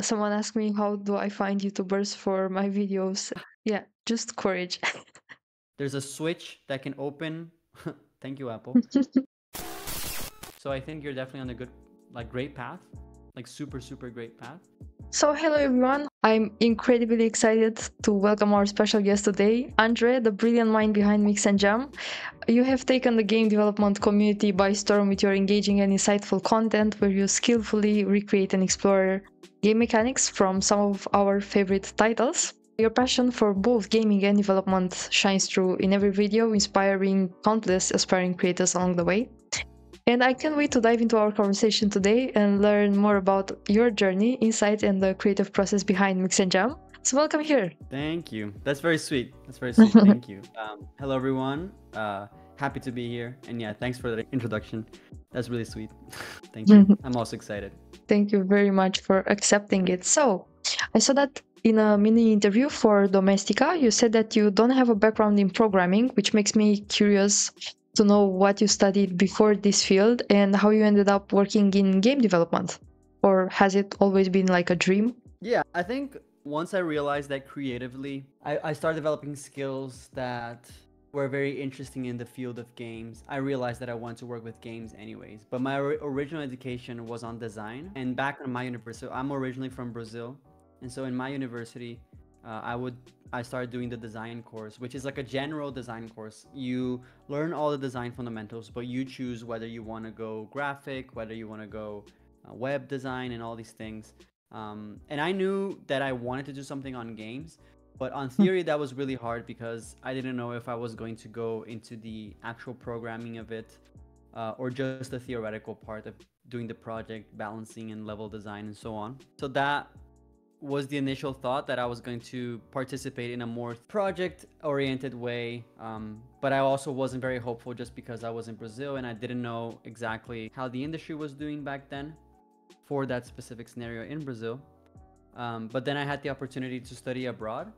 someone asked me how do I find YouTubers for my videos. Yeah, just courage. There's a switch that can open. Thank you, Apple. so I think you're definitely on a good, like, great path, like super, super great path. So, hello everyone. I'm incredibly excited to welcome our special guest today, Andre, the brilliant mind behind Mix and Jam. You have taken the game development community by storm with your engaging and insightful content, where you skillfully recreate and explore game mechanics from some of our favorite titles. Your passion for both gaming and development shines through in every video, inspiring countless aspiring creators along the way. And I can't wait to dive into our conversation today and learn more about your journey, insights, and the creative process behind Mix and Jam. So welcome here. Thank you. That's very sweet. That's very sweet. Thank you. Um, hello, everyone. Uh, happy to be here. And yeah, thanks for the introduction. That's really sweet. Thank you. I'm also excited. Thank you very much for accepting it. So, I saw that in a mini interview for Domestika, you said that you don't have a background in programming, which makes me curious to know what you studied before this field and how you ended up working in game development. Or has it always been like a dream? Yeah, I think once I realized that creatively, I, I started developing skills that were very interesting in the field of games. I realized that I wanted to work with games anyways. But my original education was on design. And back in my university, so I'm originally from Brazil. And so in my university, uh, I would I started doing the design course, which is like a general design course. You learn all the design fundamentals, but you choose whether you want to go graphic, whether you want to go uh, web design, and all these things. Um, and I knew that I wanted to do something on games, but on hmm. theory that was really hard because I didn't know if I was going to go into the actual programming of it uh, or just the theoretical part of doing the project, balancing and level design and so on. So that was the initial thought that I was going to participate in a more project oriented way. Um, but I also wasn't very hopeful just because I was in Brazil and I didn't know exactly how the industry was doing back then for that specific scenario in Brazil. Um, but then I had the opportunity to study abroad.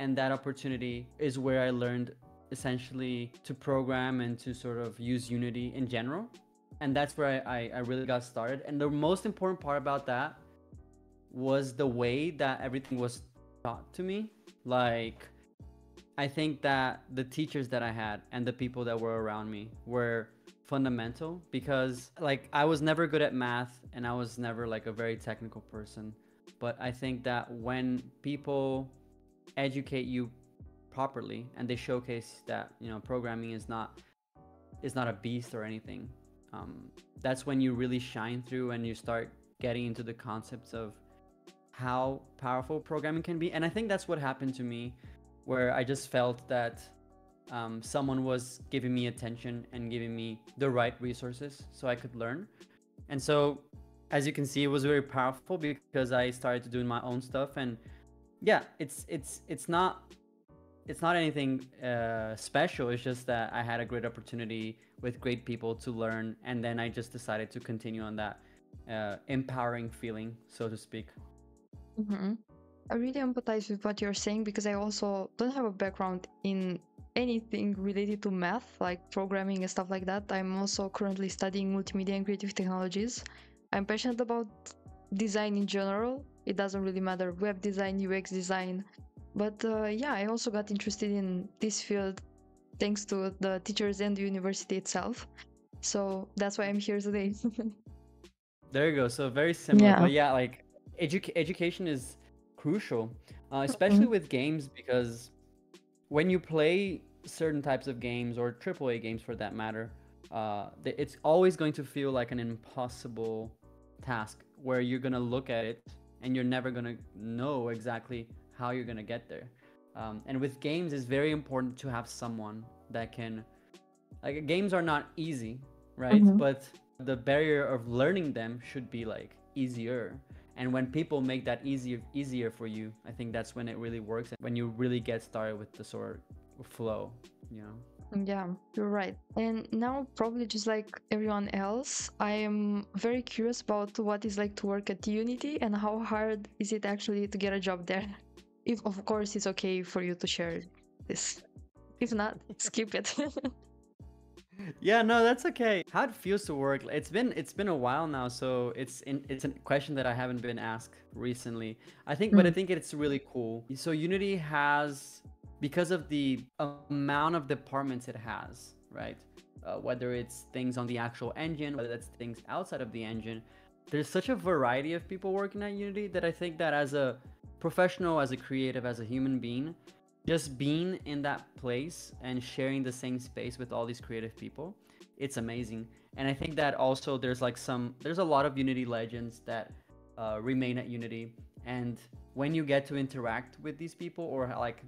And that opportunity is where I learned essentially to program and to sort of use Unity in general. And that's where I, I, I really got started. And the most important part about that was the way that everything was taught to me. Like, I think that the teachers that I had and the people that were around me were fundamental because, like, I was never good at math and I was never like a very technical person. But I think that when people educate you properly and they showcase that you know programming is not is not a beast or anything um, that's when you really shine through and you start getting into the concepts of how powerful programming can be. And I think that's what happened to me, where I just felt that um, someone was giving me attention and giving me the right resources so I could learn. And so, as you can see, it was very powerful because I started doing my own stuff. And yeah, it's it's it's not it's not anything uh, special. It's just that I had a great opportunity with great people to learn, and then I just decided to continue on that uh, empowering feeling, so to speak. Mm-hmm. I really empathize with what you're saying because I also don't have a background in anything related to math, like programming and stuff like that. I'm also currently studying multimedia and creative technologies. I'm passionate about design in general. It doesn't really matter web design, UX design. But uh, yeah, I also got interested in this field thanks to the teachers and the university itself. So that's why I'm here today. there you go. So very similar. Yeah. But yeah, like edu- education is crucial, uh, especially mm-hmm. with games because when you play certain types of games or AAA games for that matter, uh, it's always going to feel like an impossible task where you're gonna look at it and you're never gonna know exactly how you're gonna get there. Um, and with games, it's very important to have someone that can. Like games are not easy, right? Mm-hmm. But the barrier of learning them should be like easier and when people make that easier easier for you i think that's when it really works and when you really get started with the sort of flow you know yeah you're right and now probably just like everyone else i am very curious about what it's like to work at unity and how hard is it actually to get a job there if of course it's okay for you to share this if not skip it yeah, no, that's okay. How it feels to work? It's been it's been a while now, so it's in, it's a question that I haven't been asked recently. I think, but I Mm. think it's really cool. So Unity has because of the amount of departments it has, right? Uh, whether it's things on the actual engine, whether that's things outside of the engine, there's such a variety of people working at Unity that I think that as a professional, as a creative, as a human being, just being in that place and sharing the same space with all these creative people it's amazing and i think that also there's like some there's a lot of unity legends that uh, remain at unity and when you get to interact with these people or like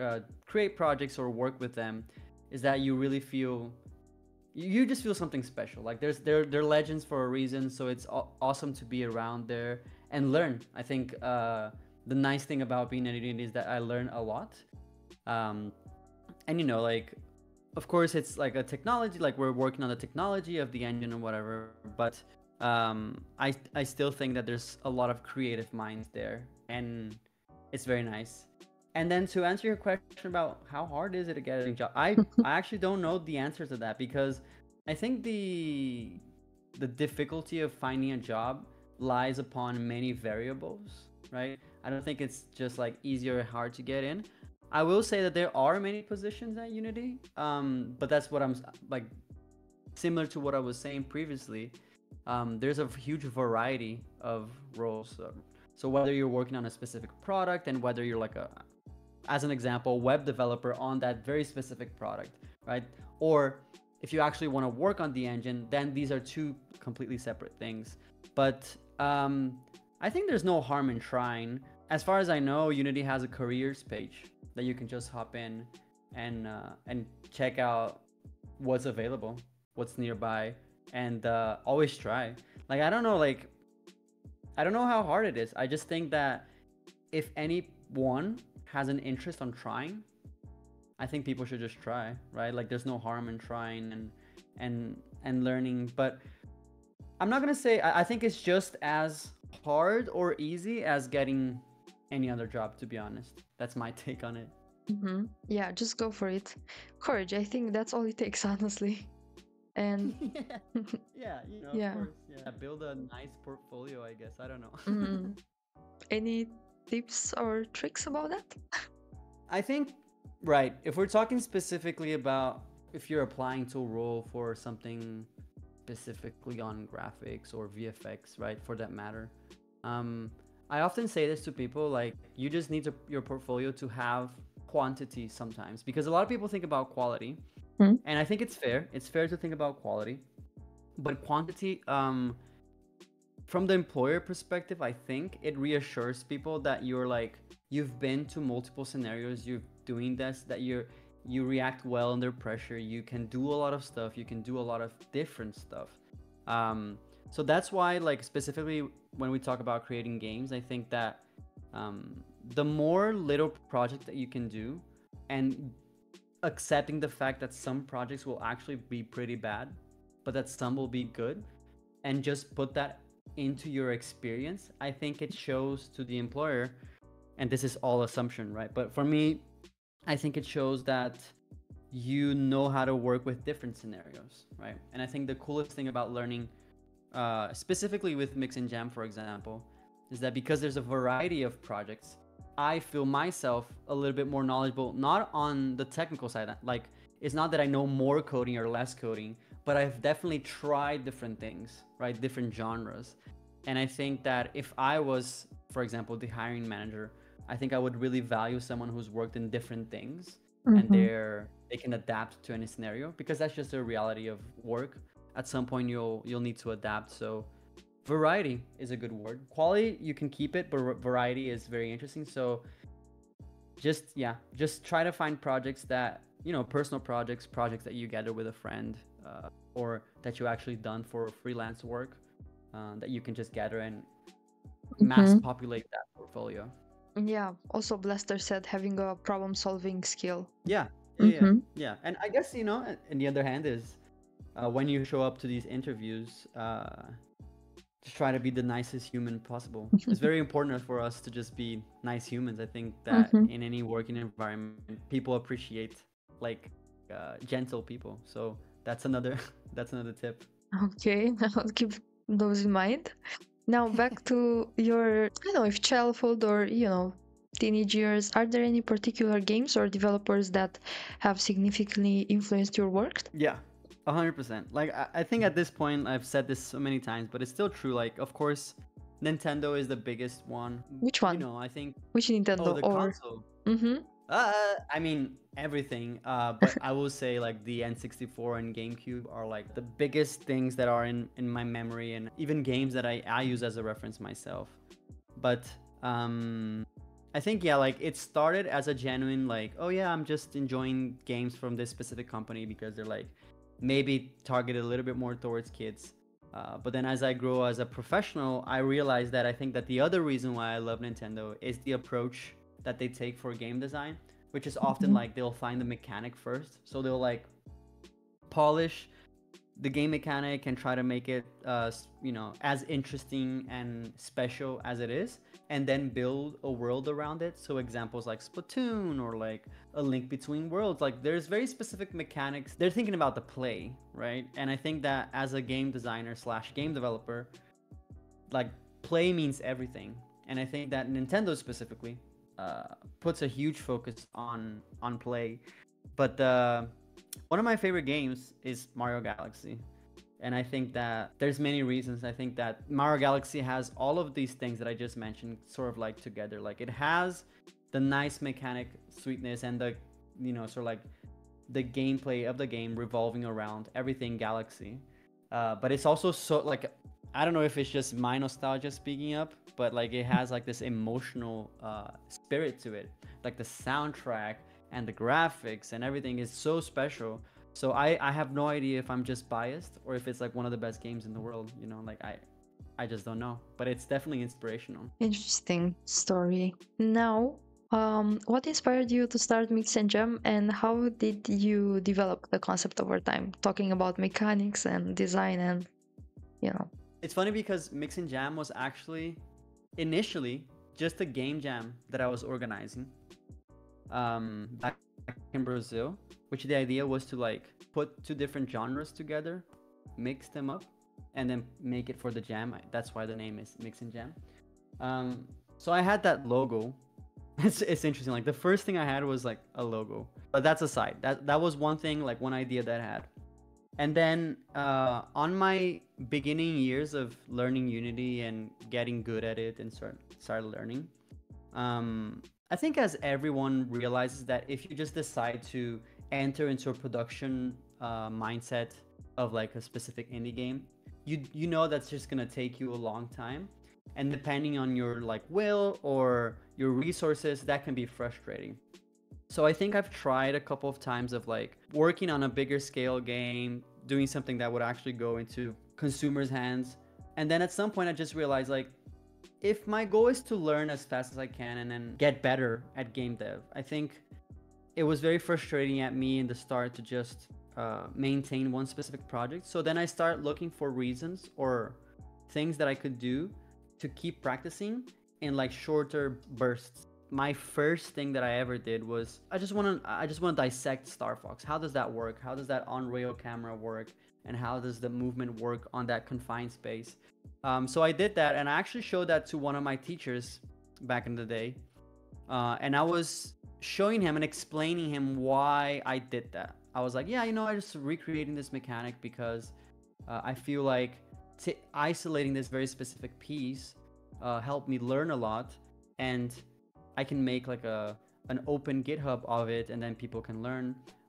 uh, create projects or work with them is that you really feel you just feel something special. Like there's they're, they're legends for a reason so it's awesome to be around there and learn. I think uh, the nice thing about being at unity is that i learn a lot. Um, and you know like of course it's like a technology like we're working on the technology of the engine and whatever but um, I, I still think that there's a lot of creative minds there and it's very nice and then to answer your question about how hard is it to get a job i i actually don't know the answer to that because i think the the difficulty of finding a job lies upon many variables right? I don't think it's just like easy or hard to get in. I will say that there are many positions at unity um but that's what i'm like similar to what i was saying previously. Um, there's a huge variety of roles so, so whether you're working on a specific product and whether you're like a as an example web developer on that very specific product right? Or if you actually want to work on the engine then these are two completely separate things. But um, i think there's no harm in trying. As far as i know unity has a careers page that you can just hop in and uh, and check out what's available what's nearby and uh, always try. Like i don't know like i don't know how hard it is. I just think that if anyone has an interest on trying i think people should just try right like there's no harm in trying and and and learning but i'm not gonna say i, I think it's just as hard or easy as getting any other job to be honest that's my take on it hmm Yeah, just go for it. Courage, I think that's all it takes, honestly. And yeah, yeah, you know, Yeah. of course, yeah. Build a nice portfolio, I guess. I don't know. mm, any tips or tricks about that? I think, right, if we're talking specifically about if you're applying to a role for something specifically on graphics or VFX, right, for that matter, um, I often say this to people like, you just need to, your portfolio to have quantity sometimes because a lot of people think about quality. Hmm. And I think it's fair. It's fair to think about quality. But quantity, um, from the employer perspective, I think it reassures people that you're like you've been to multiple scenarios, you're doing this, that you're you react well under pressure, you can do a lot of stuff, you can do a lot of different stuff. Um, so that's why, like specifically when we talk about creating games, I think that um, the more little project that you can do, and accepting the fact that some projects will actually be pretty bad, but that some will be good, and just put that into your experience, I think it shows to the employer, and this is all assumption, right? But for me, I think it shows that you know how to work with different scenarios, right? And I think the coolest thing about learning, uh, specifically with Mix and Jam, for example, is that because there's a variety of projects, I feel myself a little bit more knowledgeable, not on the technical side. Like, it's not that I know more coding or less coding, but I've definitely tried different things, right? Different genres. And I think that if I was, for example, the hiring manager, I think I would really value someone who's worked in different things and Mhm. they're they can adapt to any scenario because that's just the reality of work. At some point you'll you'll need to adapt. So variety is a good word. Quality you can keep it, but variety is very interesting. So just yeah, just try to find projects that you know, personal projects, projects that you gather with a friend, uh, or that you actually done for freelance work, uh, that you can just gather and mass Mhm. populate that portfolio. Yeah, also Blaster said having a problem solving skill. Yeah, yeah, yeah, Mhm. yeah. And I guess you know, and the other hand is uh, when you show up to these interviews, uh, just try to be the nicest human possible. it's very important for us to just be nice humans. I think that Mhm. in any working environment, people appreciate like uh, gentle people. So that's another that's another tip. Okay, I'll keep those in mind. Now back to your, I don't know if childhood or you know teenage years. Are there any particular games or developers that have significantly influenced your work? Yeah, a hundred percent. Like I, I think at this point I've said this so many times, but it's still true. Like of course, Nintendo is the biggest one. Which one? You know, I think. Which Nintendo Oh, the or? console. Mm-hmm. Uh, I mean everything. Uh, but I will say like the N64 and GameCube are like the biggest things that are in in my memory, and even games that I I use as a reference myself. But um, I think yeah, like it started as a genuine like, oh yeah, I'm just enjoying games from this specific company because they're like maybe targeted a little bit more towards kids. Uh, but then as I grow as a professional, I realized that I think that the other reason why I love Nintendo is the approach that they take for game design, which is often Mhm. like they'll find the mechanic first. So they'll like polish the game mechanic and try to make it, uh, you know, as interesting and special as it is, and then build a world around it. So examples like Splatoon or like a link between worlds, like there's very specific mechanics. They're thinking about the play, right? And I think that as a game designer slash game developer, like play means everything. And I think that Nintendo specifically uh, puts a huge focus on on play. But uh, one of my favorite games is Mario Galaxy. And I think that there's many reasons. I think that Mario Galaxy has all of these things that I just mentioned sort of like together. Like it has the nice mechanic sweetness and the you know sort of like the gameplay of the game revolving around everything Galaxy. Uh, but it's also so like I don't know if it's just my nostalgia speaking up, but like it has like this emotional uh, spirit to it. Like the soundtrack and the graphics and everything is so special. So I I have no idea if I'm just biased or if it's like one of the best games in the world. You know, like I I just don't know. But it's definitely inspirational. Interesting story. Now, um, what inspired you to start Mix and Jam, and how did you develop the concept over time? Talking about mechanics and design, and you know, It's funny because Mix and Jam was actually initially just a game jam that I was organizing um, back in Brazil, which the idea was to like put two different genres together, mix them up, and then make it for the jam. That's why the name is Mix and Jam. Um, so I had that logo. It's, it's interesting. Like the first thing I had was like a logo, but that's aside. That that was one thing, like one idea that I had. And then uh, on my beginning years of learning Unity and getting good at it and start start learning, um, I think as everyone realizes that if you just decide to enter into a production uh, mindset of like a specific indie game, you you know that's just gonna take you a long time, and depending on your like will or your resources, that can be frustrating. So I think I've tried a couple of times of like working on a bigger scale game, doing something that would actually go into consumers' hands. And then at some point I just realized like if my goal is to learn as fast as I can and then get better at game dev, I think it was very frustrating at me in the start to just uh, maintain one specific project. So then I start looking for reasons or things that I could do to keep practicing in like shorter bursts my first thing that I ever did was I just want to I just want to dissect Star Fox. How does that work? How does that on rail camera work? And how does the movement work on that confined space? Um, so I did that, and I actually showed that to one of my teachers back in the day, uh, and I was showing him and explaining him why I did that. I was like, yeah, you know, I just recreating this mechanic because uh, I feel like t- isolating this very specific piece uh, helped me learn a lot, and I can make like a an open GitHub of it, and then people can learn.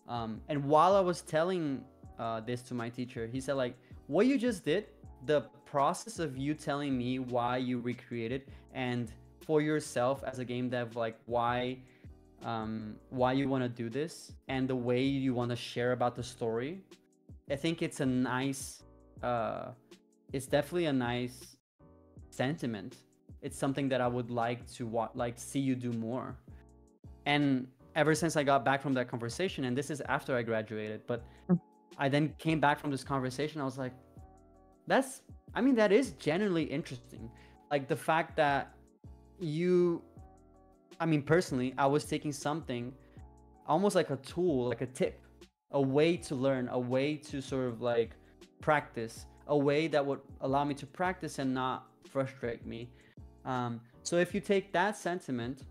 Um, and while I was telling uh, this to my teacher, he said like, "What you just did, the process of you telling me why you recreated, and for yourself as a game dev, like why." Um, why you want to do this and the way you want to share about the story i think it's a nice uh, it's definitely a nice sentiment it's something that I would like to wa- like see you do more. And ever since I got back from that conversation, and this is after I graduated, but mm. I then came back from this conversation, I was like, that's I mean that is genuinely interesting. Like the fact that you I mean personally, I was taking something almost like a tool, like a tip a way to learn, a way to sort of like practice, a way that would allow me to practice and not frustrate me. Um, so if you take that sentiment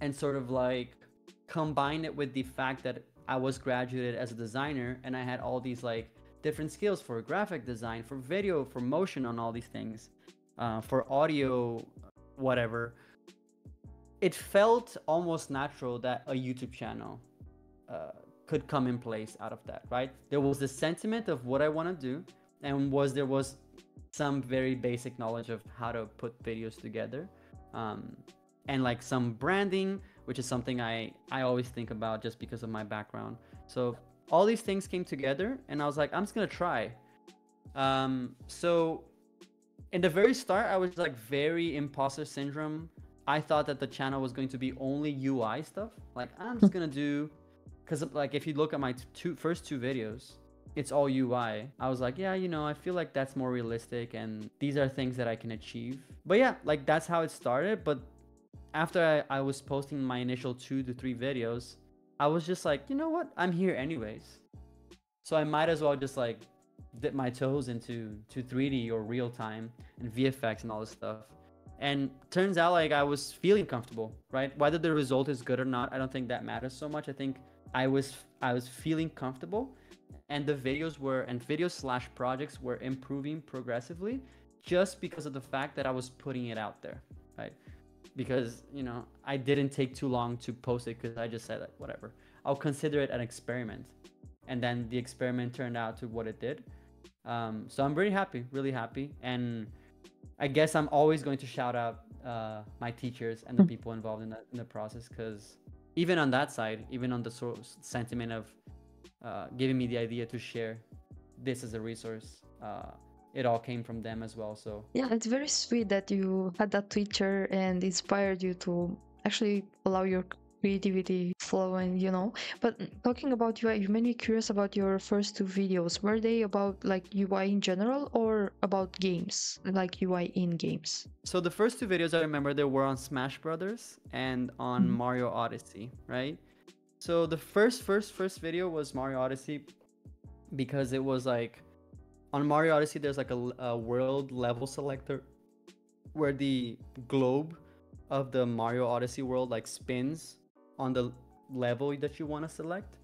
and sort of like combine it with the fact that I was graduated as a designer and I had all these like different skills for graphic design, for video, for motion on all these things, uh, for audio, whatever. It felt almost natural that a YouTube channel uh, could come in place out of that, right? There was the sentiment of what I want to do, and was there was some very basic knowledge of how to put videos together, um, and like some branding, which is something I I always think about just because of my background. So all these things came together, and I was like, I'm just gonna try. Um, so in the very start, I was like very imposter syndrome. I thought that the channel was going to be only UI stuff. Like I'm just gonna do, because like if you look at my two first two videos, it's all UI. I was like, yeah, you know, I feel like that's more realistic, and these are things that I can achieve. But yeah, like that's how it started. But after I, I was posting my initial two to three videos, I was just like, you know what? I'm here anyways. So I might as well just like dip my toes into to 3D or real time and VFX and all this stuff. And turns out like I was feeling comfortable, right? Whether the result is good or not, I don't think that matters so much. I think I was I was feeling comfortable and the videos were and video slash projects were improving progressively just because of the fact that I was putting it out there, right? Because you know I didn't take too long to post it because I just said like whatever. I'll consider it an experiment, and then the experiment turned out to what it did. Um, so I'm really happy, really happy, and I guess I'm always going to shout out uh, my teachers and the people involved in the in the process because even on that side, even on the sort of sentiment of uh, giving me the idea to share this as a resource, uh, it all came from them as well. So Yeah, it's very sweet that you had that teacher and inspired you to actually allow your creativity flow and you know but talking about ui you made me curious about your first two videos were they about like ui in general or about games like ui in games So the first two videos I remember they were on Smash Brothers and on Mhm. Mario Odyssey, right? So the first first first video was Mario Odyssey because it was like on Mario Odyssey there's like a world level selector where the globe of the Mario Odyssey world like spins on the level that you want to select.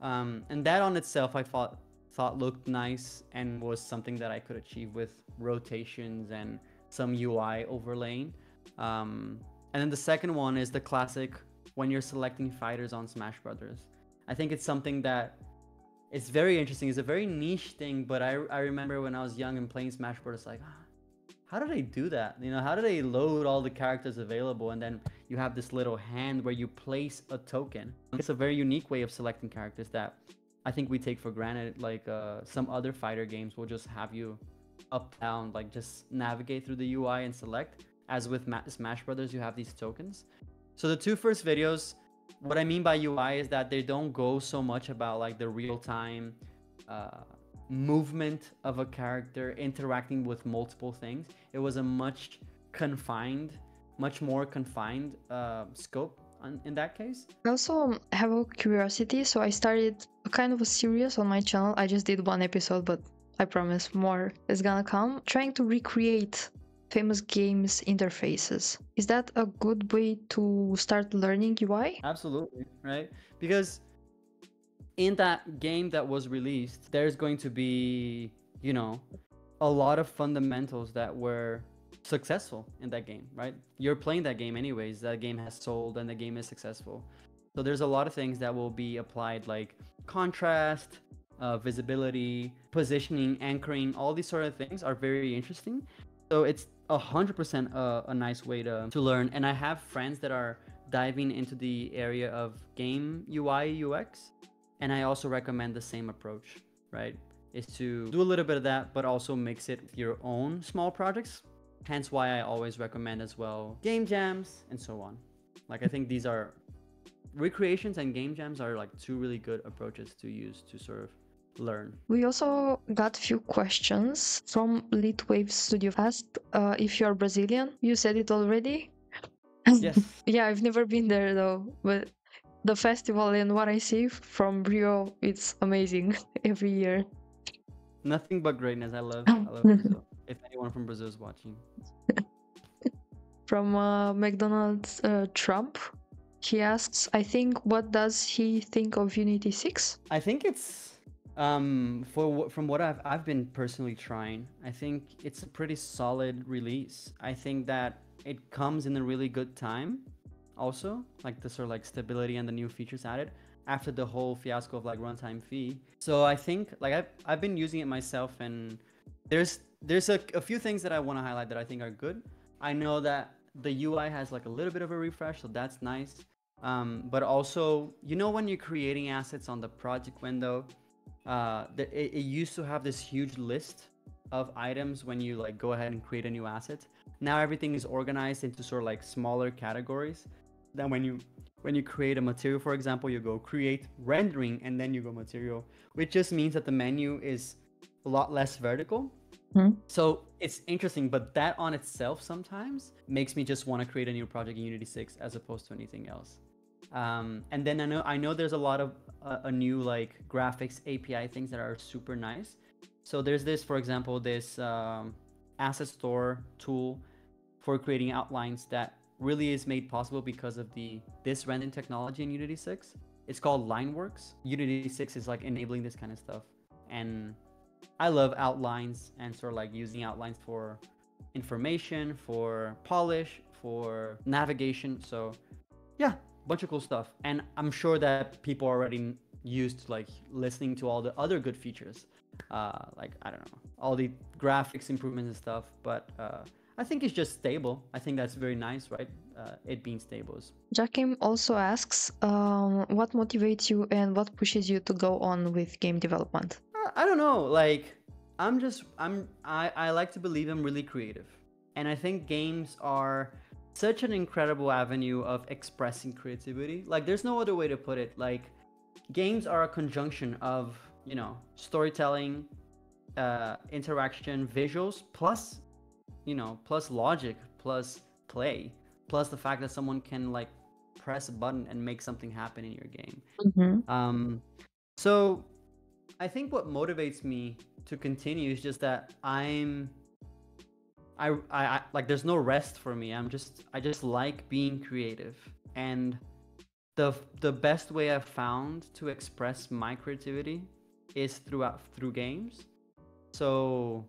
Um, and that on itself I thought thought looked nice and was something that I could achieve with rotations and some UI overlaying. Um, and then the second one is the classic when you're selecting fighters on Smash Brothers. I think it's something that it's very interesting. It's a very niche thing, but I, I remember when I was young and playing Smash Brothers, like, ah, how do they do that? You know, how do they load all the characters available and then you have this little hand where you place a token? It's a very unique way of selecting characters that I think we take for granted. Like uh, some other fighter games will just have you up down like just navigate through the ui and select as with Ma- smash brothers you have these tokens so the two first videos what i mean by ui is that they don't go so much about like the real time uh, movement of a character interacting with multiple things it was a much confined much more confined uh, scope in that case I also have a curiosity, so I started kind of a series on my channel. I just did one episode, but I promise more is gonna come. Trying to recreate famous games interfaces. Is that a good way to start learning UI? Absolutely, right? Because in that game that was released, there's going to be, you know, a lot of fundamentals that were successful in that game, right? You're playing that game anyways. That game has sold and the game is successful. So there's a lot of things that will be applied like contrast, uh, visibility, positioning, anchoring, all these sort of things are very interesting. So it's a hundred percent a a nice way to, to learn. And I have friends that are diving into the area of game UI UX, and I also recommend the same approach, right? Is to do a little bit of that, but also mix it with your own small projects. Hence why I always recommend as well game jams and so on. Like I think these are recreations and game jams are like two really good approaches to use to sort of learn. We also got few questions from Litwave Studio. Asked uh, if you are Brazilian. You said it already. Yes. Yeah, I've never been there though, but the festival and what I see from Rio, it's amazing every year. Nothing but greatness. I love, I love Brazil. If anyone from Brazil is watching, From uh, McDonald's uh, Trump, he asks, I think, what does he think of Unity 6? I think it's um for from what I've I've been personally trying. I think it's a pretty solid release. I think that it comes in a really good time. Also, like the sort of like stability and the new features added after the whole fiasco of like runtime fee. So I think like I've I've been using it myself and there's there's a, a few things that I want to highlight that I think are good. I know that the UI has like a little bit of a refresh, so that's nice. Um, but also, you know, when you're creating assets on the project window, uh, the, it, it used to have this huge list of items when you like go ahead and create a new asset. Now everything is organized into sort of like smaller categories. Then when you when you create a material, for example, you go create rendering and then you go material, which just means that the menu is a lot less vertical Hmm. so it's interesting, but that on itself sometimes makes me just want to create a new project in Unity 6 as opposed to anything else. Um, and then I know I know there's a lot of uh, a new like graphics API things that are super nice. So there's this, for example, this um, asset store tool for creating outlines that really is made possible because of the this rendering technology in Unity 6. It's called Lineworks. Unity 6 is like enabling this kind of stuff, and I love outlines and sort of like using outlines for information, for polish, for navigation. So yeah, bunch of cool stuff. And I'm sure that people are already used to like listening to all the other good features. Uh, like I don't know, all the graphics improvements and stuff. But uh, I think it's just stable. I think that's very nice, right? Uh, it being stable Jakim also asks, um, what motivates you and what pushes you to go on with game development? Uh, I don't know. Like, I'm just I'm I I like to believe I'm really creative, and I think games are such an incredible avenue of expressing creativity. Like, there's no other way to put it. Like, games are a conjunction of you know storytelling, uh, interaction, visuals, plus you know plus logic, plus play, plus the fact that someone can like press a button and make something happen in your game. Mm-hmm. Um, so I think what motivates me to continue is just that I'm I, I like there's no rest for me. I'm just I just like being creative and the the best way I've found to express my creativity is throughout through games. So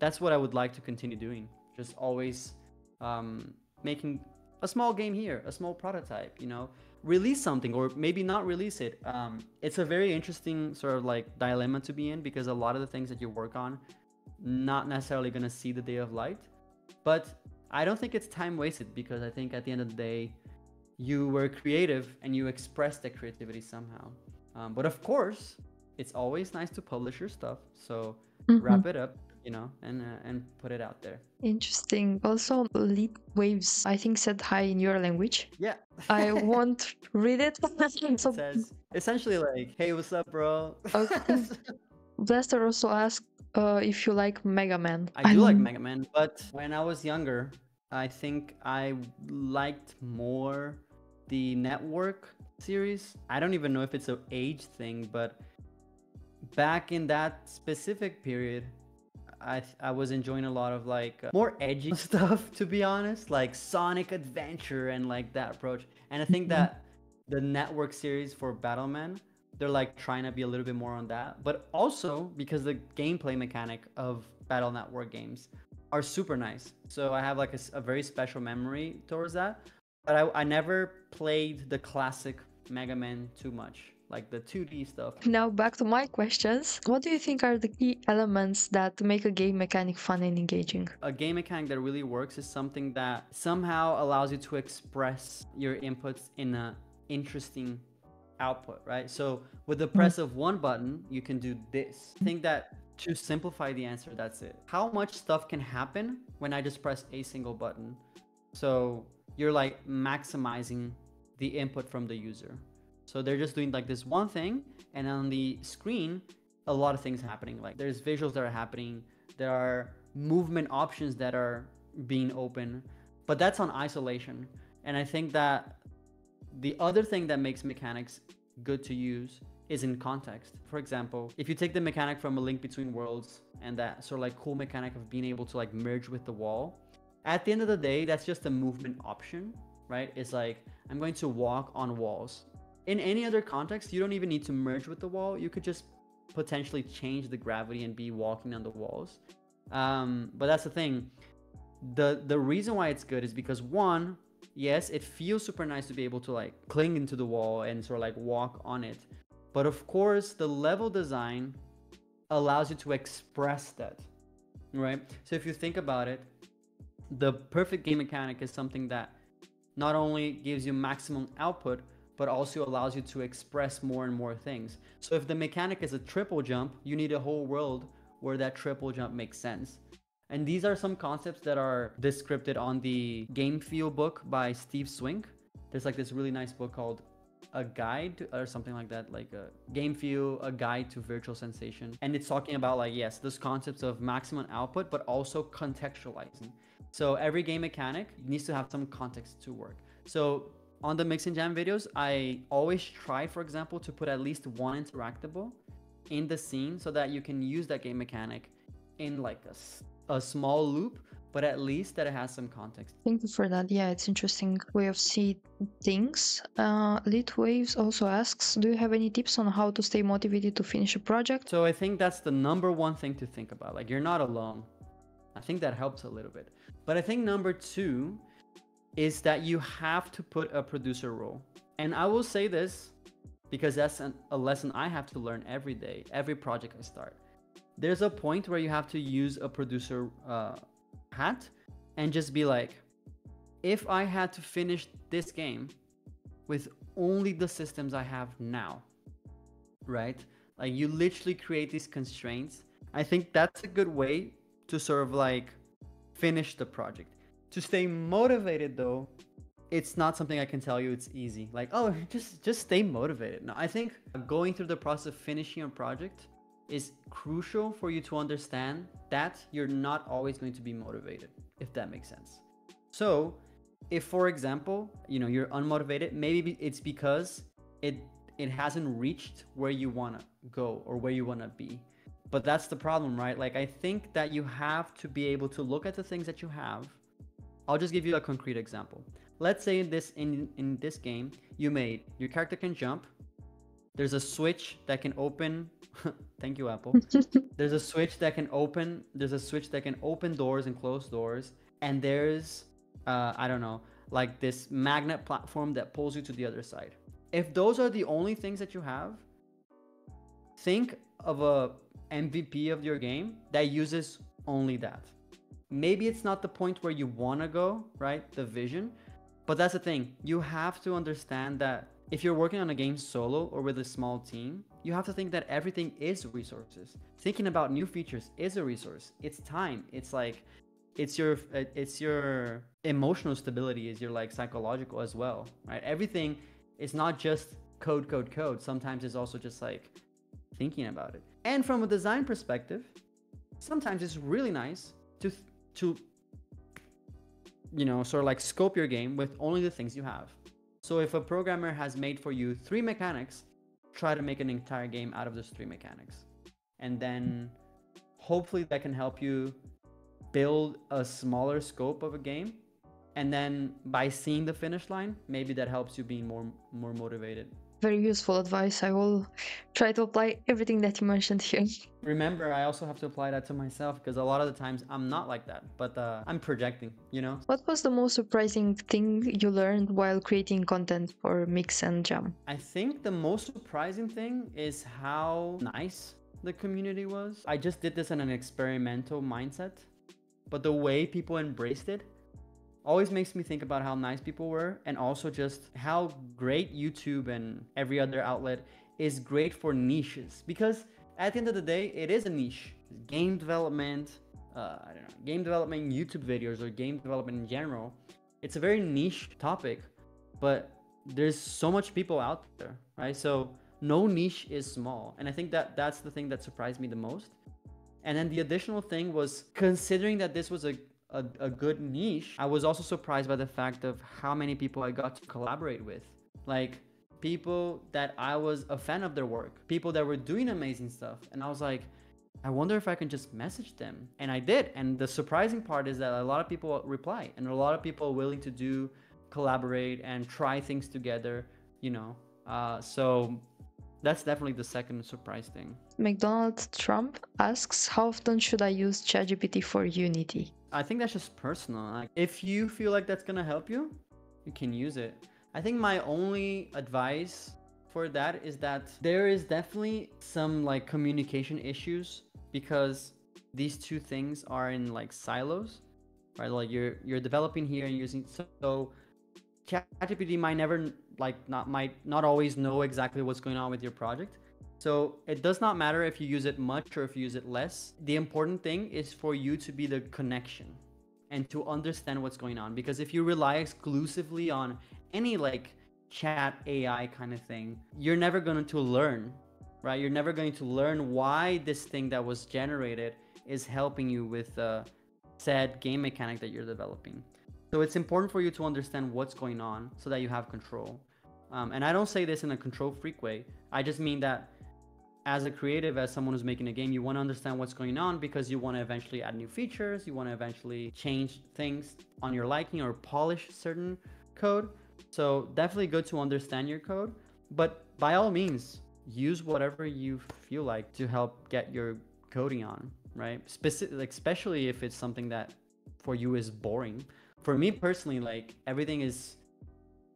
that's what I would like to continue doing. Just always um, making a small game here, a small prototype, you know, release something or maybe not release it. Um, it's a very interesting sort of like dilemma to be in because a lot of the things that you work on, not necessarily going to see the day of light. But I don't think it's time wasted because I think at the end of the day, you were creative and you expressed that creativity somehow. Um, but of course, it's always nice to publish your stuff. So Mm-hmm. wrap it up, you know, and uh, and put it out there. Interesting. Also, lead waves, I think, said hi in your language. Yeah. I won't read it. so, it says essentially like, "Hey, what's up, bro?" Okay. Blaster also asked uh, if you like Mega Man. I do like Mega Man, but when I was younger, I think I liked more the Network series. I don't even know if it's an age thing, but back in that specific period, I I was enjoying a lot of like uh, more edgy stuff, to be honest, like Sonic Adventure and like that approach. And I think Mhm. that the Network series for Battleman, they're like trying to be a little bit more on that, but also because the gameplay mechanic of Battle Network games are super nice. So I have like a very special memory towards that. But I, I never played the classic Mega Man too much, like the 2D stuff. Now back to my questions. What do you think are the key elements that make a game mechanic fun and engaging? a game mechanic that really works is something that somehow allows you to express your inputs in a interesting output right? So with the mm. press of one button you can do this. I think that to simplify the answer that's it. How much stuff can happen when i just press a single button? So you're like maximizing the input from the user. So they're just doing like this one thing and on the screen a lot of things happening. Like there's visuals that are happening. There are movement options that are being open. But that's on isolation. And i think that The other thing that makes mechanics good to use is in context. For example, if you take the mechanic from a link between worlds and that sort of like cool mechanic of being able to like merge with the wall, at the end of the day, that's just a movement option, right? It's like I'm going to walk on walls. In any other context, you don't even need to merge with the wall. You could just potentially change the gravity and be walking on the walls. Um, but that's the thing. The the reason why it's good is because one, yes, it feels super nice to be able to like cling into the wall and sort of like walk on it. But of course, the level design allows you to express that, right? So if you think about it, the perfect game mechanic is something that not only gives you maximum output, but also allows you to express more and more things. So if the mechanic is a triple jump, you need a whole world where that triple jump makes sense. And these are some concepts that are described on the Game Feel book by Steve Swink. There's like this really nice book called a guide or something like that, like a game feel, a guide to virtual sensation. And it's talking about like, yes, this concepts of maximum output, but also contextualizing. So every game mechanic needs to have some context to work. So on the mix and jam videos, I always try, for example, to put at least one interactable in the scene so that you can use that game mechanic in like a, a small loop but at least that it has some context. Thank you for that. Yeah, it's interesting way of see things. Uh, Lit Waves also asks, do you have any tips on how to stay motivated to finish a project? So I think that's the number one thing to think about. Like you're not alone. I think that helps a little bit. But I think number two is that you have to put a producer role. And I will say this because that's an, a lesson I have to learn every day, every project I start. There's a point where you have to use a producer uh, hat and just be like, if I had to finish this game with only the systems I have now, right? Like you literally create these constraints. I think that's a good way to sort of like finish the project. To stay motivated though, it's not something I can tell you it's easy. Like, oh, just just stay motivated. No, I think going through the process of finishing a project is crucial for you to understand that you're not always going to be motivated, if that makes sense. So, if for example, you know, you're unmotivated, maybe it's because it it hasn't reached where you want to go or where you want to be. But that's the problem, right? Like I think that you have to be able to look at the things that you have. I'll just give you a concrete example. Let's say in this in in this game, you made your character can jump. There's a switch that can open Thank you, Apple. there's a switch that can open. There's a switch that can open doors and close doors. And there's, uh, I don't know, like this magnet platform that pulls you to the other side. If those are the only things that you have, think of a MVP of your game that uses only that. Maybe it's not the point where you want to go, right? The vision. But that's the thing. You have to understand that if you're working on a game solo or with a small team, you have to think that everything is resources. Thinking about new features is a resource. It's time. It's like it's your it's your emotional stability is your like psychological as well, right? Everything is not just code code code. Sometimes it's also just like thinking about it. And from a design perspective, sometimes it's really nice to to you know, sort of like scope your game with only the things you have. So if a programmer has made for you three mechanics, try to make an entire game out of those three mechanics. And then hopefully that can help you build a smaller scope of a game. And then by seeing the finish line, maybe that helps you being more more motivated very useful advice. I will try to apply everything that you mentioned here. Remember, I also have to apply that to myself because a lot of the times I'm not like that, but uh, I'm projecting, you know? What was the most surprising thing you learned while creating content for Mix and Jam? I think the most surprising thing is how nice the community was. I just did this in an experimental mindset, but the way people embraced it always makes me think about how nice people were and also just how great YouTube and every other outlet is great for niches. Because at the end of the day it is a niche. Game development uh, I don't know game development YouTube videos or game development in general it's a very niche topic but there's so much people out there right? So no niche is small. And I think that that's the thing that surprised me the most. And then the additional thing was considering that this was a a, a good niche, I was also surprised by the fact of how many people I got to collaborate with. like people that I was a fan of their work, people that were doing amazing stuff. And I was like, I wonder if I can just message them. And I did. And the surprising part is that a lot of people reply and a lot of people are willing to do collaborate and try things together, you know. Uh, so that's definitely the second surprise thing. McDonald Trump asks, How often should I use ChatGPT for Unity? I think that's just personal. Like, if you feel like that's gonna help you, you can use it. I think my only advice for that is that there is definitely some like communication issues because these two things are in like silos, right? Like you're you're developing here and using so ChatGPT might never like not might not always know exactly what's going on with your project. So it does not matter if you use it much or if you use it less. The important thing is for you to be the connection and to understand what's going on. Because if you rely exclusively on any like chat AI kind of thing, you're never going to learn right? You're never going to learn why this thing that was generated is helping you with the said game mechanic that you're developing. So it's important for you to understand what's going on so that you have control. Um, and I don't say this in a control freak way. I just mean that as a creative, as someone who's making a game, you want to understand what's going on because you want to eventually add new features. You want to eventually change things on your liking or polish certain code. So definitely good to understand your code. But by all means, use whatever you feel like to help get your coding on, right? Specific, especially if it's something that for you is boring. For me personally, like everything is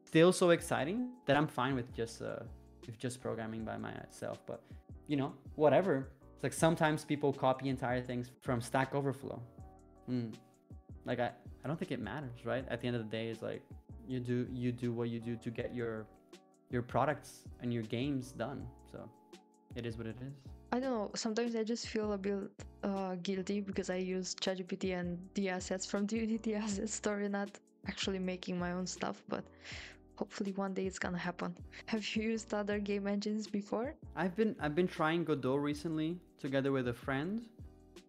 still so exciting that I'm fine with just uh, with just programming by myself. But you know, whatever. It's like sometimes people copy entire things from Stack Overflow. Mm. Like I, I don't think it matters, right? At the end of the day, it's like you do you do what you do to get your your products and your games done. So it is what it is. I don't know. Sometimes I just feel a bit uh, guilty because I use ChatGPT and the assets from the Unity Asset Store, not actually making my own stuff. But hopefully one day it's gonna happen. Have you used other game engines before? I've been I've been trying Godot recently together with a friend.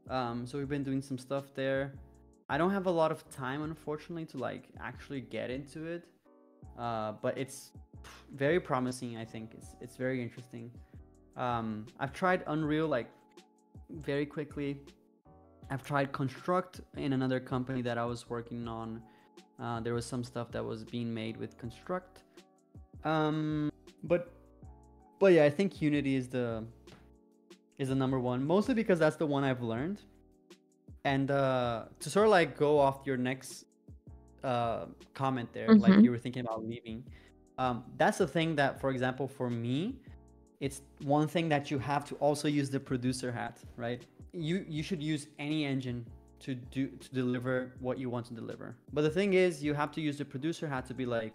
Um, so we've been doing some stuff there. I don't have a lot of time, unfortunately, to like actually get into it. Uh, but it's very promising. I think it's it's very interesting. Um, I've tried Unreal like very quickly. I've tried Construct in another company that I was working on. Uh, there was some stuff that was being made with Construct. Um, but but yeah, I think Unity is the is the number one, mostly because that's the one I've learned. And uh, to sort of like go off your next uh, comment there, mm-hmm. like you were thinking about leaving um, that's the thing that for example for me it's one thing that you have to also use the producer hat right you you should use any engine to do to deliver what you want to deliver. But the thing is you have to use the producer hat to be like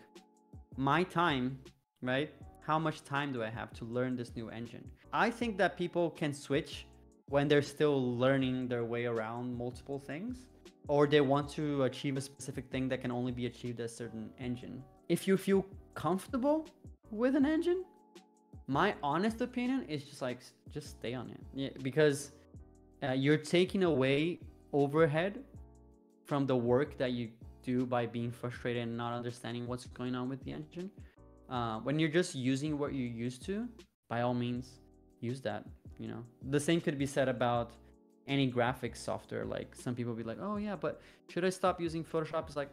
my time right? How much time do i have to learn this new engine? I think that people can switch when they're still learning their way around multiple things or they want to achieve a specific thing that can only be achieved at a certain engine. If you feel comfortable with an engine, my honest opinion is just like just stay on it. Yeah, because uh, you're taking away overhead from the work that you do by being frustrated and not understanding what's going on with the engine. Uh, when you're just using what you're used to, by all means, use that. You know, the same could be said about any graphics software. Like some people be like, "Oh yeah, but should I stop using Photoshop?" It's like,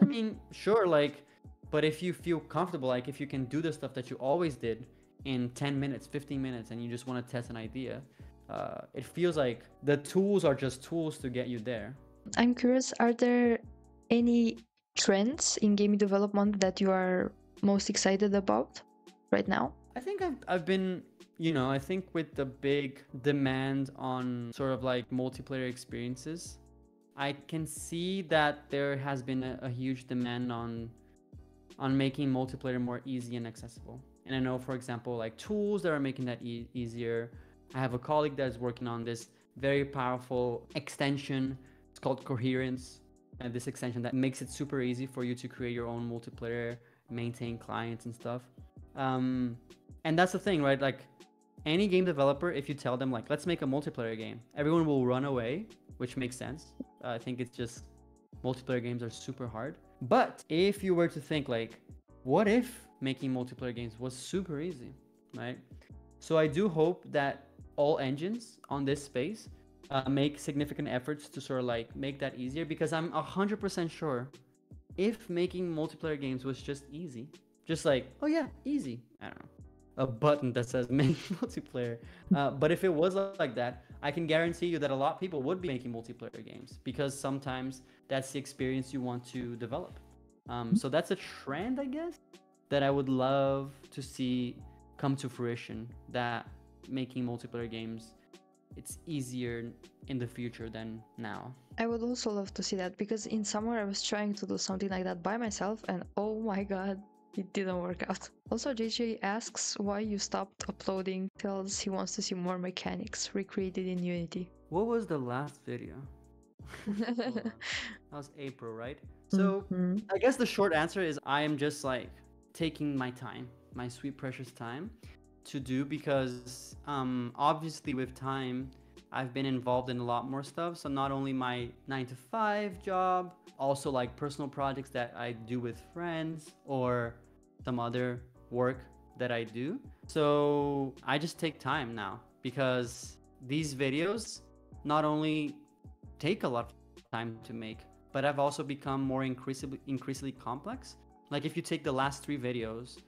I mean, sure, like but if you feel comfortable, like if you can do the stuff that you always did in 10 minutes, 15 minutes, and you just want to test an idea, uh, it feels like the tools are just tools to get you there. I'm curious, are there any trends in game development that you are most excited about right now? I think I've, I've been, you know, I think with the big demand on sort of like multiplayer experiences, I can see that there has been a, a huge demand on on making multiplayer more easy and accessible. And I know, for example, like tools that are making that e- easier. I have a colleague that is working on this very powerful extension. It's called Coherence. And this extension that makes it super easy for you to create your own multiplayer, maintain clients and stuff. Um, and that's the thing, right? Like any game developer, if you tell them like, let's make a multiplayer game, everyone will run away, which makes sense. Uh, I think it's just multiplayer games are super hard. But if you were to think like, what if making multiplayer games was super easy, right? So I do hope that all engines on this space uh, make significant efforts to sort of like make that easier because I'm 100% sure if making multiplayer games was just easy, just like, oh yeah, easy, I don't know, a button that says make multiplayer. Uh, but if it was like that, I can guarantee you that a lot of people would be making multiplayer games because sometimes that's the experience you want to develop. Um, so that's a trend, I guess, that I would love to see come to fruition. That making multiplayer games it's easier in the future than now. I would also love to see that because in summer I was trying to do something like that by myself and oh my god, it didn't work out. Also, JJ asks why you stopped uploading, tells he wants to see more mechanics recreated in Unity. What was the last video? that was April, right? So Mhm. I guess the short answer is I am just like taking my time, my sweet precious time to do because um obviously with time I've been involved in a lot more stuff. So not only my 9 to 5 job, also like personal projects that I do with friends or some other work that I do. So I just take time now because these videos not only take a lot of time to make, but I've also become more increasingly increasingly complex. Like if you take the last three videos,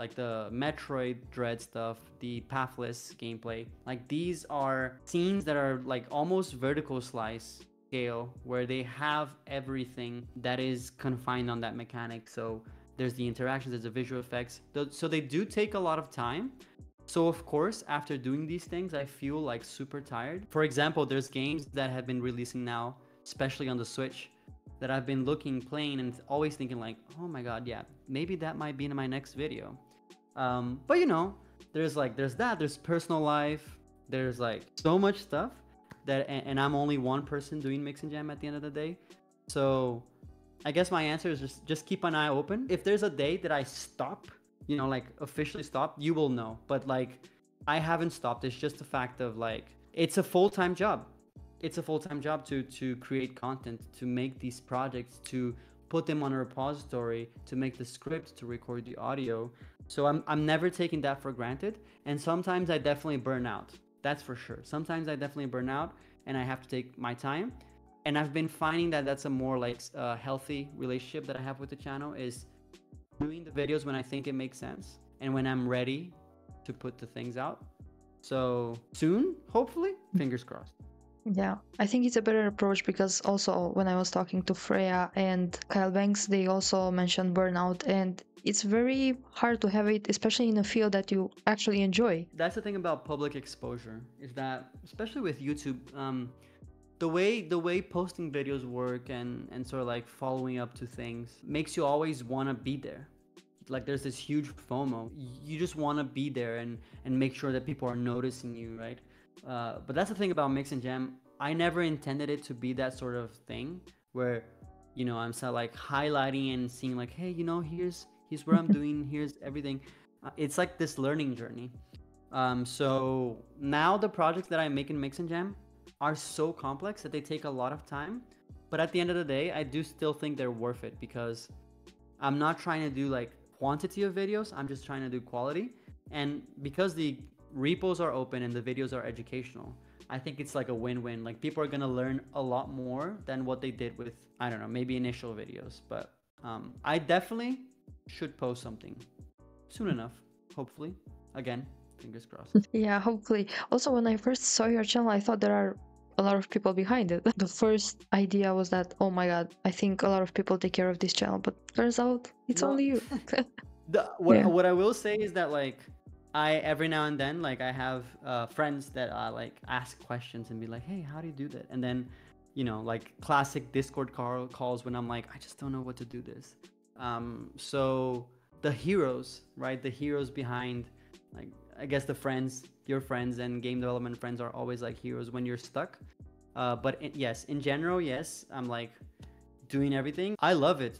like the Metroid Dread stuff, the pathless gameplay, like these are scenes that are like almost vertical slice scale where they have everything that is confined on that mechanic. So there's the interactions, there's the visual effects. So they do take a lot of time. So of course, after doing these things, I feel like super tired. For example, there's games that have been releasing now, especially on the Switch, that I've been looking, playing, and always thinking like, oh my god, yeah, maybe that might be in my next video. Um, but you know, there's like there's that, there's personal life, there's like so much stuff that, and, and I'm only one person doing mix and jam at the end of the day. So I guess my answer is just just keep an eye open. If there's a day that I stop, you know, like officially stop, you will know. But like I haven't stopped. It's just a fact of like it's a full-time job. It's a full-time job to to create content, to make these projects, to put them on a repository, to make the script, to record the audio. So I'm I'm never taking that for granted. And sometimes I definitely burn out. That's for sure. Sometimes I definitely burn out and I have to take my time and i've been finding that that's a more like uh, healthy relationship that i have with the channel is doing the videos when i think it makes sense and when i'm ready to put the things out so soon hopefully fingers crossed Yeah, I think it's a better approach because also when I was talking to Freya and Kyle Banks, they also mentioned burnout, and it's very hard to have it, especially in a field that you actually enjoy. that's the thing about public exposure is that especially with youtube um, the way the way posting videos work and and sort of like following up to things makes you always want to be there. Like there's this huge fomo. You just want to be there and and make sure that people are noticing you right uh, but that's the thing about mix and jam i never intended it to be that sort of thing where you know i'm sort of like highlighting and seeing like hey you know here's here's what i'm doing here's everything uh, it's like this learning journey um, so now the projects that I make in Mix and Jam are so complex that they take a lot of time. But at the end of the day, I do still think they're worth it because I'm not trying to do like quantity of videos. I'm just trying to do quality. And because the repos are open and the videos are educational, I think it's like a win-win. Like people are gonna learn a lot more than what they did with I don't know maybe initial videos. But um, I definitely should post something soon enough. Hopefully, again, fingers crossed. Yeah, hopefully. Also, when I first saw your channel, I thought there are a lot of people behind it. The first idea was that, oh my god, I think a lot of people take care of this channel, but turns out it's No. only you. the what Yeah. what I will say is that like I every now and then like I have uh, friends that uh, like ask questions and be like, hey, how do you do that? And then you know like classic Discord call calls when I'm like, I just don't know what to do this. Um, so the heroes, right? The heroes behind like I guess the friends, your friends and game development friends are always like heroes when you're stuck. Uh, but yes, in general, yes, I'm like doing everything. I love it.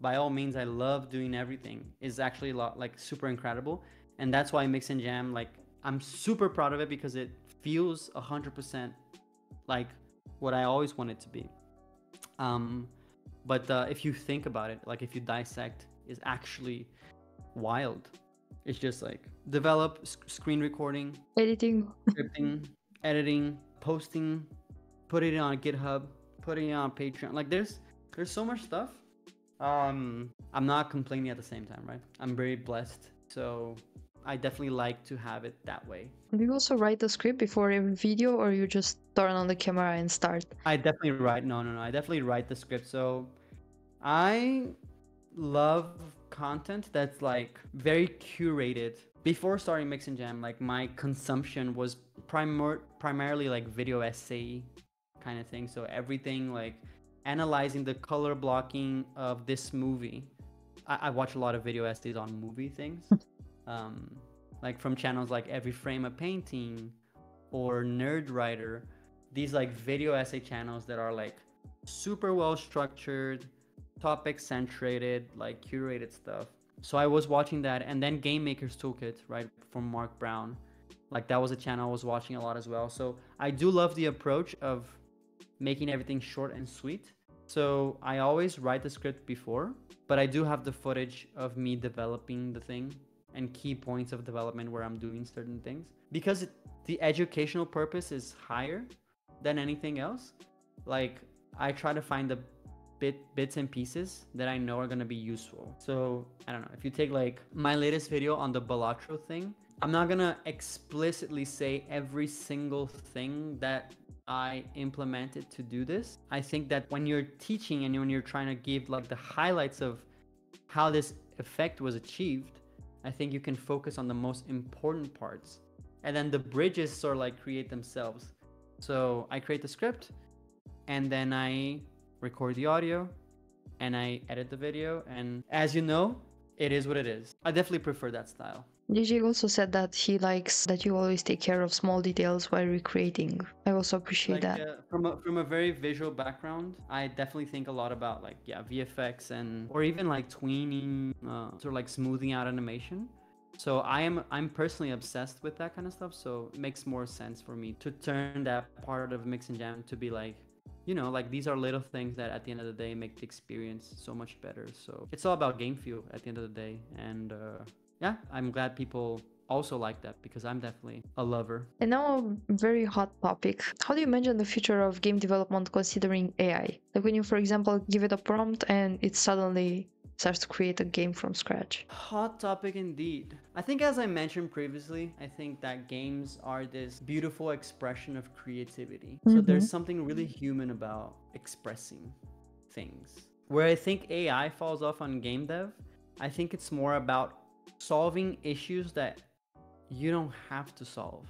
By all means, I love doing everything. It's actually a lot like super incredible, and that's why Mix and Jam like I'm super proud of it because it feels hundred percent like what I always wanted to be. Um, but uh, if you think about it, like if you dissect, is actually wild. It's just like develop sc- screen recording, Editing. scripting, editing, posting, putting it on GitHub, putting it on Patreon. Like there's there's so much stuff. Um, I'm not complaining at the same time, right? I'm very blessed. So I definitely like to have it that way. Do you also write the script before every video or you just turn on the camera and start? I definitely write. No, no, no. I definitely write the script. So I love content that's like very curated. Before starting Mix and Jam, like my consumption was primor- primarily like video essay kind of thing. So everything like analyzing the color blocking of this movie. I, I watch a lot of video essays on movie things. um, like from channels like Every Frame a Painting or Nerd Writer. These like video essay channels that are like super well structured, topic centrated, like curated stuff. So I was watching that, and then Game Maker's Toolkit, right, from Mark Brown. Like that was a channel I was watching a lot as well. So I do love the approach of making everything short and sweet. So I always write the script before, but I do have the footage of me developing the thing and key points of development where I'm doing certain things because the educational purpose is higher than anything else. Like I try to find the bit bits and pieces that I know are gonna be useful. So I don't know if you take like my latest video on the Balatro thing. I'm not gonna explicitly say every single thing that I implemented to do this. I think that when you're teaching and when you're trying to give like the highlights of how this effect was achieved, I think you can focus on the most important parts. And then the bridges sort of like create themselves. So I create the script and then I record the audio and I edit the video. And as you know, it is what it is. I definitely prefer that style. DJ also said that he likes that you always take care of small details while recreating. I also appreciate Like, that. uh, from a, from a very visual background, I definitely think a lot about like yeah VFX and or even like tweening, uh, sort of like smoothing out animation. So I am I'm personally obsessed with that kind of stuff. So it makes more sense for me to turn that part of Mix and Jam to be like, you know, like these are little things that at the end of the day make the experience so much better. So it's all about game feel at the end of the day, and uh, yeah, I'm glad people also like that because I'm definitely a lover. And now a very hot topic. How do you imagine the future of game development considering AI? Like when you, for example, give it a prompt and it suddenly starts to create a game from scratch. Hot topic indeed. I think, as I mentioned previously, I think that games are this beautiful expression of creativity. So mm-hmm. there's something really human about expressing things. Where I think AI falls off on game dev, I think it's more about solving issues that you don't have to solve,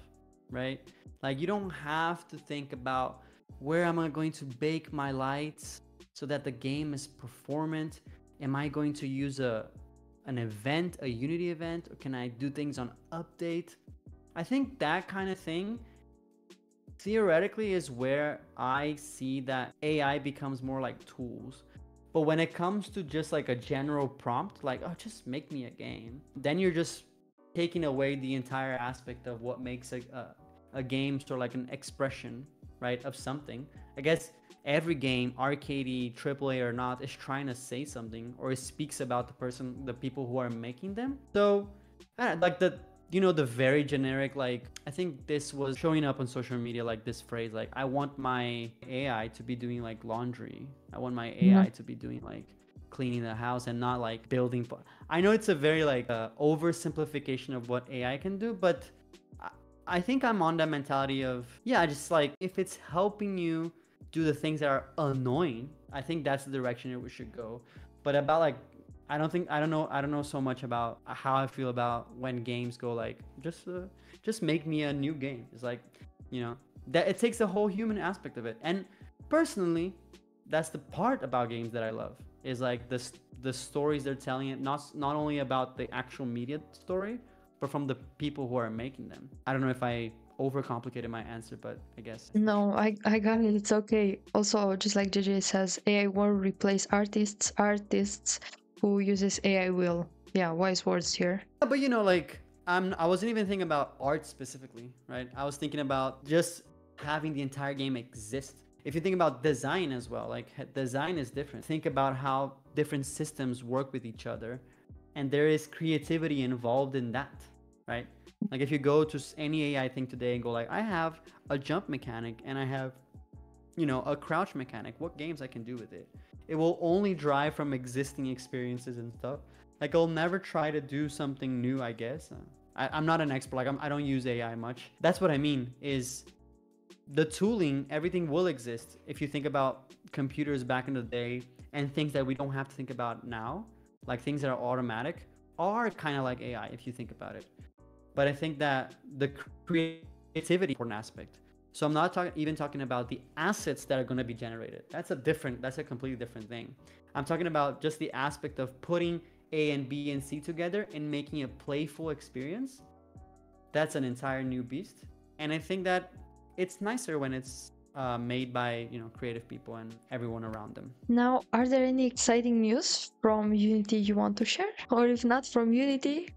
right? Like, you don't have to think about where am I going to bake my lights so that the game is performant am I going to use a an event, a Unity event, or can I do things on update? I think that kind of thing theoretically is where I see that AI becomes more like tools. But when it comes to just like a general prompt, like, oh, just make me a game, then you're just taking away the entire aspect of what makes a, a, a game sort of like an expression, right, of something. I guess every game, arcade, AAA or not, is trying to say something or it speaks about the person, the people who are making them. So, know, like the you know the very generic like I think this was showing up on social media like this phrase like I want my AI to be doing like laundry. I want my AI to be doing like cleaning the house and not like building. I know it's a very like uh, oversimplification of what AI can do, but I- I think I'm on that mentality of yeah, just like if it's helping you do the things that are annoying, I think that's the direction it should go. But about like I don't think I don't know I don't know so much about how I feel about when games go like just uh, just make me a new game. It's like you know that it takes the whole human aspect of it. And personally, that's the part about games that I love is like the the stories they're telling it not not only about the actual media story, but from the people who are making them. I don't know if I overcomplicated my answer, but I guess No, I, I got it. It's okay. Also, just like JJ says, AI won't replace artists. Artists who uses AI will. Yeah, wise words here. But you know, like I'm I wasn't even thinking about art specifically, right? I was thinking about just having the entire game exist. If you think about design as well, like design is different. Think about how different systems work with each other and there is creativity involved in that, right? Like if you go to any AI thing today and go like, I have a jump mechanic and I have, you know, a crouch mechanic. What games I can do with it? It will only drive from existing experiences and stuff. Like I'll never try to do something new. I guess. Uh, I, I'm not an expert. Like I'm, I don't use AI much. That's what I mean. Is the tooling, everything will exist. If you think about computers back in the day and things that we don't have to think about now, like things that are automatic, are kind of like AI if you think about it. But I think that the creativity important aspect. So I'm not talking even talking about the assets that are going to be generated. That's a different. That's a completely different thing. I'm talking about just the aspect of putting A and B and C together and making a playful experience. That's an entire new beast. And I think that it's nicer when it's uh, made by you know creative people and everyone around them. Now, are there any exciting news from Unity you want to share? Or if not from Unity,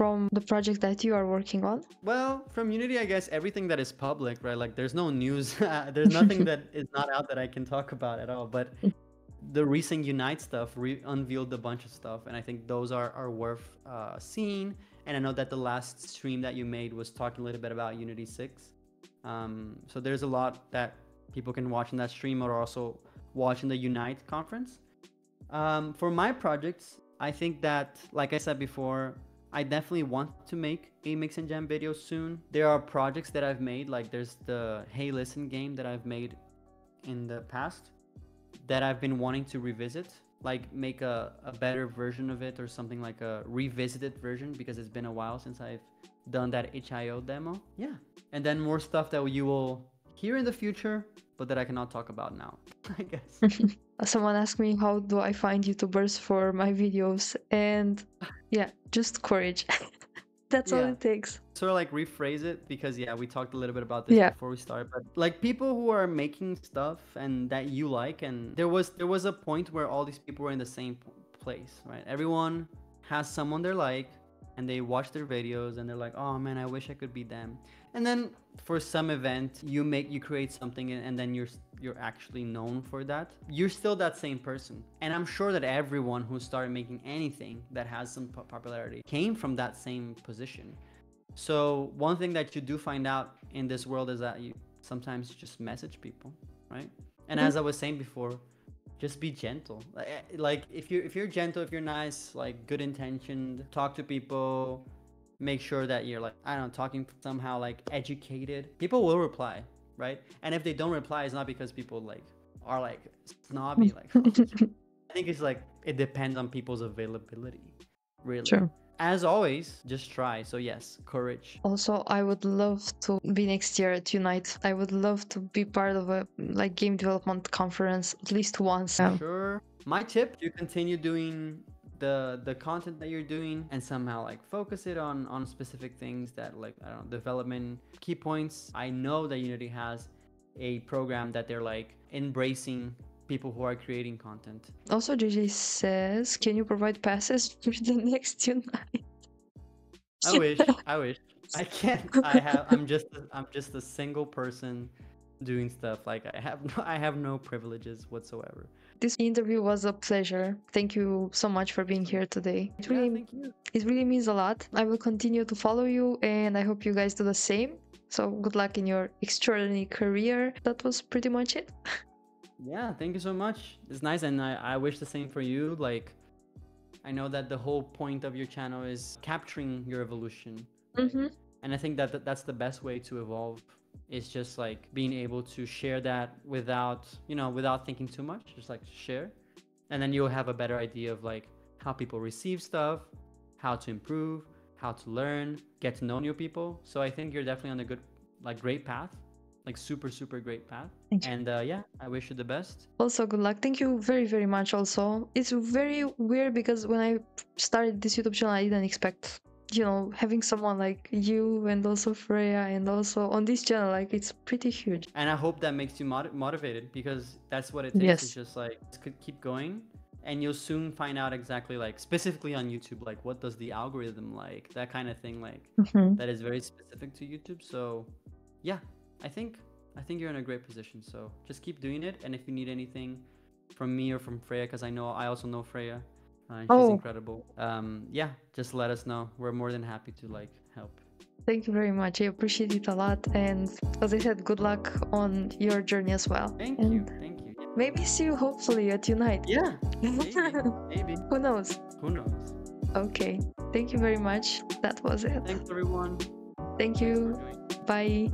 from the project that you are working on? Well, from Unity, I guess everything that is public, right? Like, there's no news. there's nothing that is not out that I can talk about at all. But the recent Unite stuff re- unveiled a bunch of stuff, and I think those are are worth uh, seeing. And I know that the last stream that you made was talking a little bit about Unity Six. Um, so there's a lot that people can watch in that stream, or also watch in the Unite conference. Um, for my projects, I think that, like I said before, I definitely want to make a mix and jam video soon. There are projects that I've made, like there's the Hey Listen game that I've made in the past that I've been wanting to revisit, like make a, a better version of it or something like a revisited version because it's been a while since I've done that HIO demo. Yeah. And then more stuff that you will hear in the future, but that I cannot talk about now, I guess. Someone asked me how do I find YouTubers for my videos, and yeah, just courage. That's all it takes. sort of like rephrase it because yeah we talked a little bit about this Yeah. before we start but like people who are making stuff and that you like and there was there was a point where all these people were in the same place right everyone has someone they like and they watch their videos and they're like oh man i wish i could be them and then for some event you make you create something and then you're you're actually known for that you're still that same person and i'm sure that everyone who started making anything that has some popularity came from that same position so one thing that you do find out in this world is that you sometimes just message people, right? And Mhm. as I was saying before, just be gentle. Like, eh, Like if you if you're gentle, if you're nice, like good intentioned, talk to people, make sure that you're like I don't know, talking somehow like educated. People will reply, right? And if they don't reply, it's not because people like are like snobby. Like I think it's like it depends on people's availability, really. Sure. As always, just try. So yes, courage. Also, I would love to be next year at Unite. I would love to be part of a like game development conference at least once. Sure. My tip: you continue doing the the content that you're doing and somehow like focus it on on specific things that like I don't know development key points. I know that Unity has a program that they're like embracing people who are creating content. Also, JJ says, can you provide passes for the next Unite? I wish. I wish. I can't. I have. I'm just. A, I'm just a single person doing stuff. Like I have. No, I have no privileges whatsoever. This interview was a pleasure. Thank you so much for being here today. It Yeah, really, thank you. it really means a lot. I will continue to follow you, and I hope you guys do the same. So good luck in your extraordinary career. That was pretty much it. Yeah, thank you so much. It's nice, and I, I wish the same for you. Like, I know that the whole point of your channel is capturing your evolution, Mm-hmm. and I think that th- that's the best way to evolve. Is just like being able to share that without, you know, without thinking too much. Just like share, and then you'll have a better idea of like how people receive stuff, how to improve, how to learn, get to know new people. So I think you're definitely on a good, like, great path, like super super great path. And uh, yeah, I wish you the best. Also, good luck. Thank you very, very much. Also, it's very weird because when I started this YouTube channel, I didn't expect, you know, having someone like you and also Freya and also on this channel, like it's pretty huge. and I hope that makes you mot- motivated because that's what it takes. Yes. It's just like could keep going, and you'll soon find out exactly like specifically on YouTube, like what does the algorithm like, that kind of thing, like Mhm. that is very specific to YouTube. So, yeah, I think I think you're in a great position. So just keep doing it, and if you need anything from me or from Freya, because I know I also know Freya Uh, she's Oh. incredible. Um, yeah, just let us know. We're more than happy to like help. Thank you very much. I appreciate it a lot. And as I said, good luck on your journey as well. Thank and you. Thank you. Maybe see you hopefully at Unite. Yeah, maybe. maybe. Who knows? Who knows? Okay. Thank you very much. That was it. Thanks everyone. Thank you. Bye.